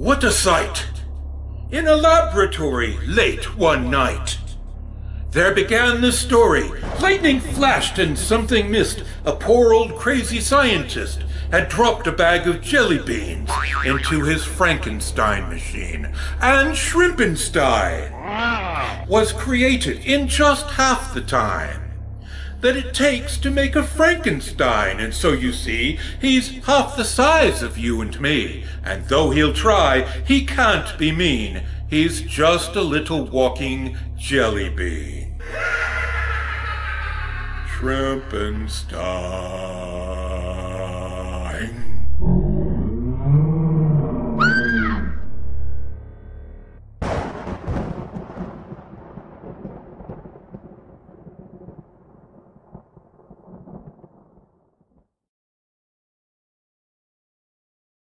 what a sight! In a laboratory late one night, there began the story. Lightning flashed and something missed. A poor old crazy scientist had dropped a bag of jelly beans into his Frankenstein machine. And Shrimpenstein ah. was created in just half the time that it takes to make a Frankenstein. And so you see, he's half the size of you and me. And though he'll try, he can't be mean. He's just a little walking jelly bean. Shrimpenstein.